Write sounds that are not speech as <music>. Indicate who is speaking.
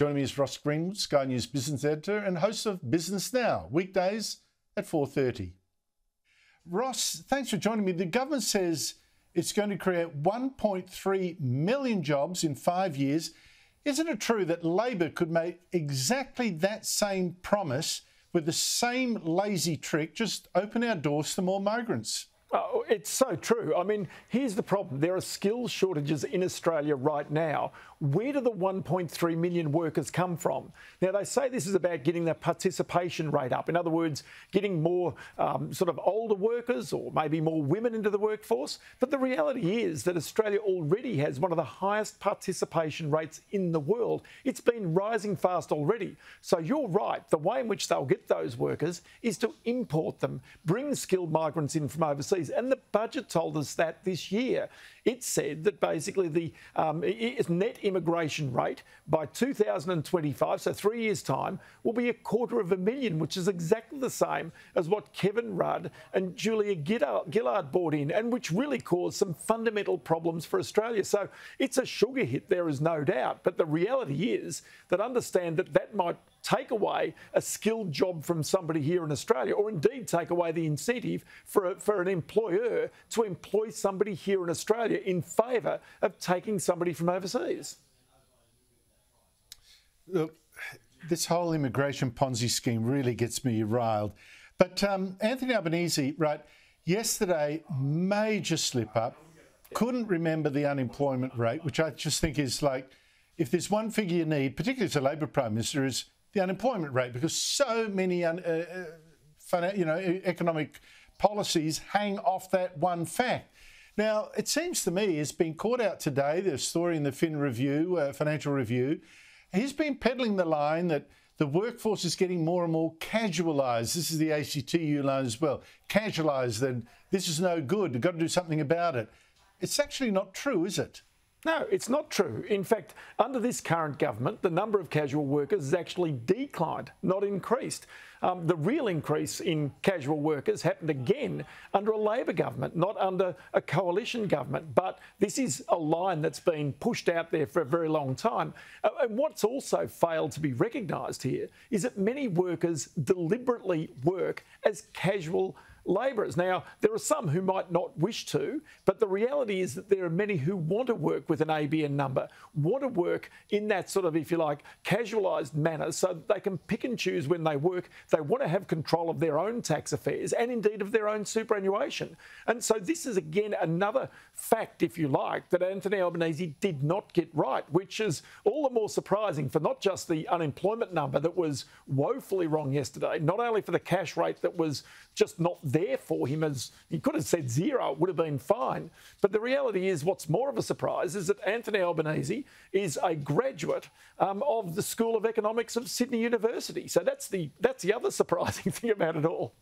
Speaker 1: Joining me is Ross Greenwood, Sky News business editor and host of Business Now, weekdays at 4:30. Ross, thanks for joining me. The government says it's going to create 1.3 million jobs in 5 years. Isn't it true that Labor could make exactly that same promise with the same lazy trick, just open our doors to more migrants?
Speaker 2: Oh, it's so true. I mean, here's the problem. There are skills shortages in Australia right now. Where do the 1.3 million workers come from? Now, they say this is about getting the participation rate up. In other words, getting more um, sort of older workers or maybe more women into the workforce. But the reality is that Australia already has one of the highest participation rates in the world. It's been rising fast already. So you're right. The way in which they'll get those workers is to import them, bring skilled migrants in from overseas and the budget told us that this year. It said that basically the um, net immigration rate by 2025, so three years' time, will be a quarter of a million, which is exactly the same as what Kevin Rudd and Julia Gillard brought in, and which really caused some fundamental problems for Australia. So it's a sugar hit, there is no doubt. But the reality is that understand that that might take away a skilled job from somebody here in Australia, or indeed take away the incentive for, a, for an employer to employ somebody here in Australia in favour of taking somebody from overseas.
Speaker 1: Look, this whole immigration Ponzi scheme really gets me riled. But um, Anthony Albanese, right, yesterday, major slip up, couldn't remember the unemployment rate, which I just think is like, if there's one figure you need, particularly as a Labor Prime Minister, is the unemployment rate because so many un, uh, uh, you know economic policies hang off that one fact. Now, it seems to me it's been caught out today. The story in the Fin Review, uh, Financial Review, he's been peddling the line that the workforce is getting more and more casualised. This is the ACTU line as well. Casualised, then this is no good. We've got to do something about it. It's actually not true, is it?
Speaker 2: No, it's not true. In fact, under this current government, the number of casual workers has actually declined, not increased. Um, the real increase in casual workers happened again under a Labor government, not under a coalition government. But this is a line that's been pushed out there for a very long time. Uh, and what's also failed to be recognised here is that many workers deliberately work as casual labourers. Now, there are some who might not wish to, but the reality is that there are many who want to work with an ABN number, want to work in that sort of, if you like, casualised manner so that they can pick and choose when they work. They want to have control of their own tax affairs and indeed of their own superannuation. And so this is again another fact, if you like, that Anthony Albanese did not get right, which is all the more surprising for not just the unemployment number that was woefully wrong yesterday, not only for the cash rate that was just not there for him as he could have said zero, it would have been fine. But the reality is, what's more of a surprise is that Anthony Albanese is a graduate um, of the School of Economics of Sydney University. So that's the that's the other <laughs> surprising thing about it all.